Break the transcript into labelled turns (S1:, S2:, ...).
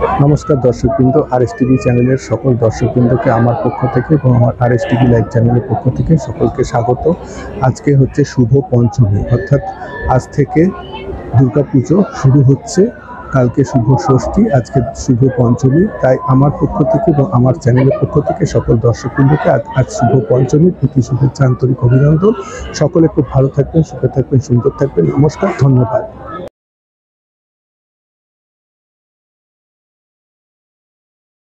S1: নমস্কার দর্শকবৃন্দ আর S TV চ্যানেলের সকল দর্শকবৃন্দকে আমার পক্ষ থেকে এবং আমার আর এস টিভি লাইভ চ্যানেলের পক্ষ থেকে সকলকে স্বাগত। আজকে হচ্ছে শুভ পঞ্চমী, অর্থাৎ আজ থেকে দুর্গাপুজো শুরু হচ্ছে, কালকে শুভ ষষ্ঠী, আজকে শুভ পঞ্চমী। তাই আমার পক্ষ থেকে এবং আমার চ্যানেলের পক্ষ থেকে সকল দর্শকবৃন্দকে আজ আজ শুভ পঞ্চমী, প্রতি শুভেচ্ছা, আন্তরিক অভিনন্দন। সকলে খুব ভালো থাকবেন, সুখে থাকবেন, সুন্দর থাকবেন। নমস্কার, ধন্যবাদ।